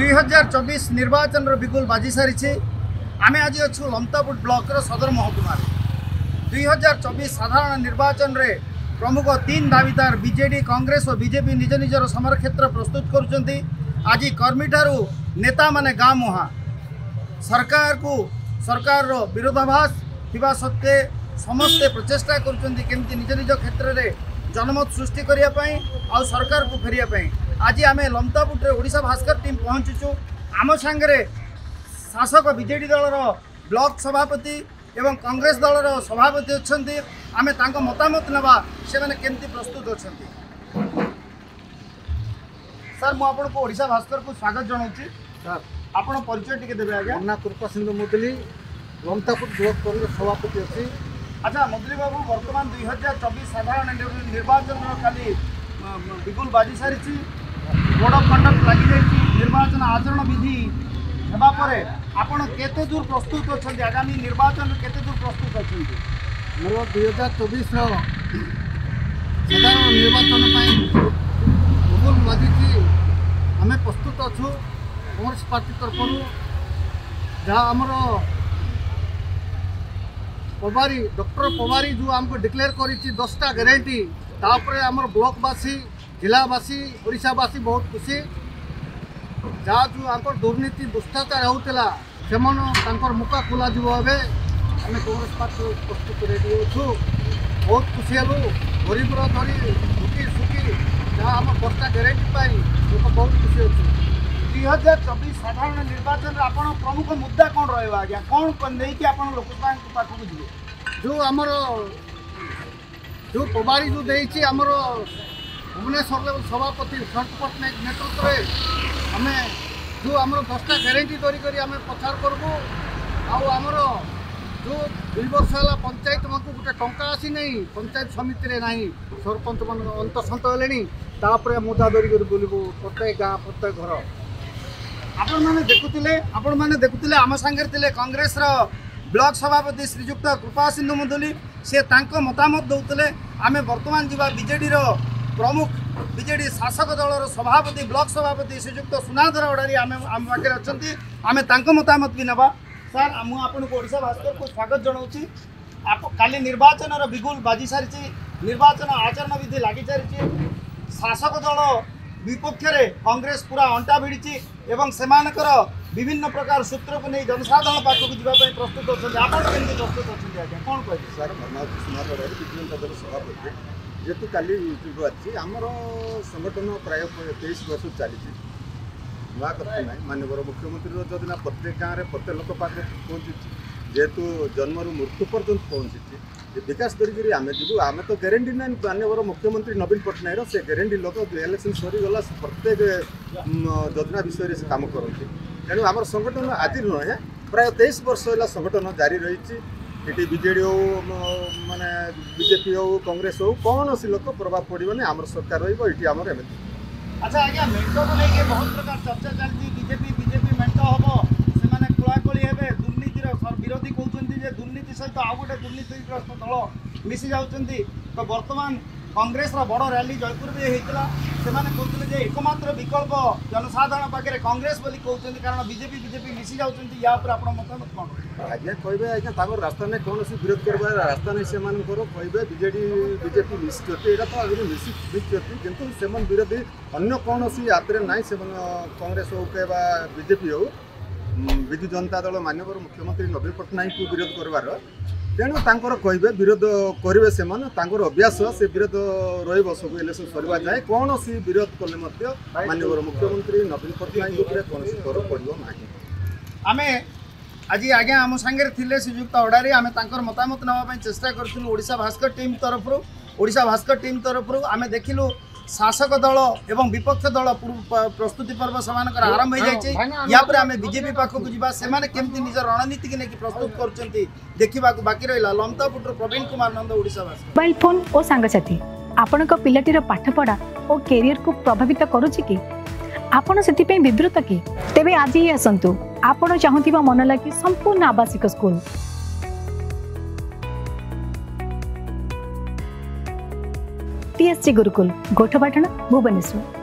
ଦୁଇ ହଜାର ଚବିଶ ନିର୍ବାଚନର ବିଗୁଲ ବାଜି ସାରିଛି ଆମେ ଆଜି ଅଛୁ ଲମତାପୁଟ ବ୍ଲକର ସଦର ମହକୁମାରେ ଦୁଇ ହଜାର ଚବିଶ ସାଧାରଣ ନିର୍ବାଚନରେ ପ୍ରମୁଖ ତିନି ଦାବିଦାର ବିଜେଡ଼ି କଂଗ୍ରେସ ଓ ବିଜେପି ନିଜ ନିଜର ସମରକ୍ଷେତ୍ର ପ୍ରସ୍ତୁତ କରୁଛନ୍ତି ଆଜି କର୍ମୀଠାରୁ ନେତାମାନେ ଗାଁ ମୁହାଁ ସରକାରକୁ ସରକାରର ବିରୋଧାଭାସ ଥିବା ସତ୍ତ୍ୱେ ସମସ୍ତେ ପ୍ରଚେଷ୍ଟା କରୁଛନ୍ତି କେମିତି ନିଜ ନିଜ କ୍ଷେତ୍ରରେ ଜନମତ ସୃଷ୍ଟି କରିବା ପାଇଁ ଆଉ ସରକାରକୁ ଫେରିବା ପାଇଁ আজি আমি ଲମତାପୁଟରେ ଓଡ଼ିଶା ଭାସ୍କର ଟିମ୍ ପହଞ୍ଚୁଛୁ ଆମ ସାଙ୍ଗରେ ଶାସକ ବିଜେଡ଼ି ଦଳର ବ୍ଲକ ସଭାପତି ଏବଂ କଂଗ୍ରେସ ଦଳର ସଭାପତି ଅଛନ୍ତି ଆମେ ତାଙ୍କ ମତାମତ ନେବା ସେମାନେ କେମିତି ପ୍ରସ୍ତୁତ ଅଛନ୍ତି ସାର୍ ମୁଁ ଆପଣଙ୍କୁ ଓଡ଼ିଶା ଭାସ୍କରକୁ ସ୍ୱାଗତ ଜଣାଉଛି ସାର୍ ଆପଣ ପରିଚୟ ଟିକେ ଦେବେ ଆଜ୍ଞା ନା କୃପା ସିନ୍ଧୁ ମୁଦଲି ଲମତାପୁର ବ୍ଲକ କଂଗ୍ରେସ ସଭାପତି ଅଛି ଆଚ୍ଛା ମୁଦଲି ବାବୁ ବର୍ତ୍ତମାନ ଦୁଇ ହଜାର ଚବିଶ ସାଧାରଣ ନିର୍ବାଚନର କାଲି ବିଗୁଲ ବାଜି ସାରିଛି বড় খণ্ডক লাগিযাইছি নির্বাচন আচরণ বিধি ହେବା ପରେ ଆପଣ କେତେ ଦୂର ପ୍ରସ୍ତୁତ ଅଛନ୍ତି ଆଗାମୀ ନିର୍ବାଚନରେ କେତେ ଦୂର ପ୍ରସ୍ତୁତ ଅଛନ୍ତି ମୋର ଦୁଇ ହଜାର ଚବିଶର ସାଧାରଣ ନିର୍ବାଚନ ପାଇଁ ଗୁଗୁଲ ମାଜିଛି ଆମେ ପ୍ରସ୍ତୁତ ଅଛୁ କଂଗ୍ରେସ ପାର୍ଟି ତରଫରୁ ଯାହା ଆମର ପବାରୀ ଡକ୍ଟର ପବାରୀ ଯେଉଁ ଆମକୁ ଡିକ୍ଲେୟାର କରିଛି ଦଶଟା ଗ୍ୟାରେଣ୍ଟି ତା ଉପରେ ଆମର ବ୍ଲକବାସୀ জেলাবাসী ଓଡ଼ିଶାବାସୀ ବହୁତ ଖୁସି ଯାହା ଯେଉଁ ଆଙ୍କର ଦୁର୍ନୀତି ଭ୍ରଷ୍ଟାଚାର ହେଉଥିଲା ସେମାନ ତାଙ୍କର ମୁକା ଖୋଲାଯିବ ଏବେ ଆମେ କଂଗ୍ରେସ ପାର୍ଟି ପ୍ରସ୍ତୁତ ରେଡ଼ି ଅଛୁ ବହୁତ ଖୁସି ହେଲୁ ଗରିବର ଧରି ସୁଖୀ ସୁଖୀ ଯାହା ଆମ ବର୍ଷା ଗ୍ୟାରେଣ୍ଟି ପାଇଁ ଲୋକ ବହୁତ ଖୁସି ଅଛୁ ଦୁଇ ହଜାର ଚବିଶ ସାଧାରଣ ନିର୍ବାଚନରେ ଆପଣ ପ୍ରମୁଖ ମୁଦ୍ଦା କ'ଣ ରହିବ ଆଜ୍ଞା କ'ଣ ନେଇକି ଆପଣ ଲୋକସଭାଙ୍କ ପାଖକୁ ଯିବେ ଯେଉଁ ଆମର ଯେଉଁ ପବାରୀ ଯେଉଁ ଦେଇଛି ଆମର ଭୁବନେଶ୍ୱର ଲେବଲ ସଭାପତି ସନ୍ତ ପଟ୍ଟନାୟକ ନେତୃତ୍ୱରେ ଆମେ ଯେଉଁ ଆମର ଦଶଟା ଗ୍ୟାରେଣ୍ଟି ଧରିକରି ଆମେ ପ୍ରଚାର କରିବୁ ଆଉ ଆମର ଯେଉଁ ଦୁଇ ବର୍ଷ ହେଲା ପଞ୍ଚାୟତମାନଙ୍କୁ ଗୋଟେ ଟଙ୍କା ଆସିନାହିଁ ପଞ୍ଚାୟତ ସମିତିରେ ନାହିଁ ସରପଞ୍ଚମାନଙ୍କ ଅନ୍ତଃସନ୍ତ ହେଲେଣି ତାପରେ ମୁଦା ଧରିକରି ବୁଲିବୁ ପ୍ରତ୍ୟେକ ଗାଁ ପ୍ରତ୍ୟେକ ଘର ଆପଣମାନେ ଦେଖୁଥିଲେ ଆପଣମାନେ ଦେଖୁଥିଲେ ଆମ ସାଙ୍ଗରେ ଥିଲେ କଂଗ୍ରେସର ବ୍ଲକ ସଭାପତି ଶ୍ରୀଯୁକ୍ତ କୃପା ସିନ୍ଧୁ ମୁଦୁଲି ସେ ତାଙ୍କ ମତାମତ ଦେଉଥିଲେ ଆମେ ବର୍ତ୍ତମାନ ଯିବା ବିଜେଡ଼ିର প্রমুখ বিজেডি শাসক দলর সভাপতি ব্লক সভাপতি শ্রীযুক্ত সুনাধর অডারি আমি আম পাখে অনেক আমি তাঁর মতামত বি নেবা স্যার মু আপনার ওড়শা ভাস্কর স্বাগত জনাওছি কালি নির্বাচনর বিগুল বাজি সারিছি নির্বাচন আচরণ বিধি লাগি সারিছি শাসক দল বিপক্ষে কংগ্রেস পুরা অন্টা ভিড়িছি এবং সেমানকর বিভিন্ন প্রকার সূত্রকু নিয়ে জনসাধারণ পাখক যা প্রস্তুত অনেক আপনার কেমি প্রস্তুত অনেক আজ্ঞা কোণ কে স্যার ধন্যবাদ সুনাধর অডারি বিজু দলের সভাপতি ଯେହେତୁ କାଲି ଯୁଗ ଅଛି ଆମର ସଂଗଠନ ପ୍ରାୟ ତେଇଶ ବର୍ଷ ଚାଲିଛି ନୂଆ କଥା ନାହିଁ ମାନ୍ୟବର ମୁଖ୍ୟମନ୍ତ୍ରୀ ଯଦି ନା ପ୍ରତ୍ୟେକ ଗାଁରେ ପ୍ରତ୍ୟେକ ଲୋକ ପାଖରେ ପହଞ୍ଚିଛି ଯେହେତୁ ଜନ୍ମରୁ ମୃତ୍ୟୁ ପର୍ଯ୍ୟନ୍ତ ପହଞ୍ଚିଛି ଯେ ବିକାଶ କରିକିରି ଆମେ ଯିବୁ ଆମେ ତ ଗ୍ୟାରେଣ୍ଟି ନାହିଁ ମାନ୍ୟବର ମୁଖ୍ୟମନ୍ତ୍ରୀ ନବୀନ ପଟ୍ଟନାୟକର ସେ ଗ୍ୟାରେଣ୍ଟି ଲୋକ ଇଲେକ୍ସନ୍ ସରିଗଲା ପ୍ରତ୍ୟେକ ଯୋଜନା ବିଷୟରେ ସେ କାମ କରନ୍ତି ତେଣୁ ଆମର ସଂଗଠନ ଆଜି ନୁହେଁ ପ୍ରାୟ ତେଇଶ ବର୍ଷ ହେଲା ସଂଗଠନ ଜାରି ରହିଛି ଏଠି ବିଜେଡ଼ି ହଉ ମାନେ ବିଜେପି ହେଉ କଂଗ୍ରେସ ହେଉ କୌଣସି ଲୋକ ପ୍ରଭାବ ପଡ଼ିବନି ଆମର ସରକାର ରହିବ ଏଠି ଆମର ଏମିତି ଆଚ୍ଛା ଆଜ୍ଞା ମେଣ୍ଟକୁ ନେଇକି ବହୁତ ପ୍ରକାର ଚର୍ଚ୍ଚା ଚାଲିଛି ବିଜେପି ବିଜେପି ମେଣ୍ଟ ହେବ ସେମାନେ କୋଳାକୋଳି ହେବେ ଦୁର୍ନୀତିର ବିରୋଧୀ କହୁଛନ୍ତି ଯେ ଦୁର୍ନୀତି ସହିତ ଆଉ ଗୋଟେ ଦୁର୍ନୀତିଗ୍ରସ୍ତ ଦଳ ମିଶି ଯାଉଛନ୍ତି ତ ବର୍ତ୍ତମାନ কংগ্রেসর বড় র্যালি জয়পুরে হয়েছিল সে কুলে যে একমাত্র বিকল্প জনসাধারণ পাখে কংগ্রেস বলে কৌন কারণ বিজেপি বিজেপি মিশি যাচ্ছেন ইয়া উপরে আপনার মতামত কম আজ্ঞা কবে আজ্ঞা তাঁর রাস্তা নেই কৌশি বিরোধ করবার রাস্তা নেই সে কবে বিজেডি বিজেপি মিশিচ্ছি এটা তো আগে মিশি মিশিচ্ছি কিন্তু সে বিরোধী অন্য কৌশি হাতের নাই সে কংগ্রেস হোক বা বিজেপি হোক বিজু জনতা দল মাননীয় মুখ্যমন্ত্রী নবীন পট্টনাক বিরোধ করবার ତେଣୁ ତାଙ୍କର କହିବେ ବିରୋଧ କରିବେ ସେମାନେ ତାଙ୍କର ଅଭ୍ୟାସ ସେ ବିରୋଧ ରହିବ ସବୁ ଇଲେକ୍ସନ୍ ସରିବା ଯାଏଁ କୌଣସି ବିରୋଧ କଲେ ମଧ୍ୟ ମାନ୍ୟବର ମୁଖ୍ୟମନ୍ତ୍ରୀ ନବୀନ ପଟ୍ଟନାୟକଙ୍କ ଉପରେ କୌଣସି ଫରକ ପଡ଼ିବ ନାହିଁ ଆମେ ଆଜି ଆଜ୍ଞା ଆମ ସାଙ୍ଗରେ ଥିଲେ ଶ୍ରୀଯୁକ୍ତ ଅଡ଼ାରୀ ଆମେ ତାଙ୍କର ମତାମତ ନେବା ପାଇଁ ଚେଷ୍ଟା କରିଥିଲୁ ଓଡ଼ିଶା ଭାସ୍କର ଟିମ୍ ତରଫରୁ ଓଡ଼ିଶା ଭାସ୍କର ଟିମ୍ ତରଫରୁ ଆମେ ଦେଖିଲୁ शासक दल एवं विपक्ष दल प्रस्तुति पर्व सेमानकर आरंभ हो जाइए या पर आम बीजेपी पाखक जावा से केमती निज रणनीति की लेकिन प्रस्तुत कर देखा बाकी रहा लमतापुटर प्रवीण कुमार नंद ओडावासी मोबाइल फोन और सांगसाथी आपण पाठपढ़ा पाठपढ़ा और कैरियर को प्रभावित करुच्ची कि ଆପଣ ସେଥିପାଇଁ ବିବ୍ରତ କି ତେବେ ଆଜି ହିଁ ଆସନ୍ତୁ ଆପଣ ଚାହୁଁଥିବା ମନ ଲାଗି ସମ୍ପୂର୍ଣ୍ଣ ଆବାସିକ టీఎస్టీ గురుకుల్ గోఠపట్టణ భువనేశ్వర్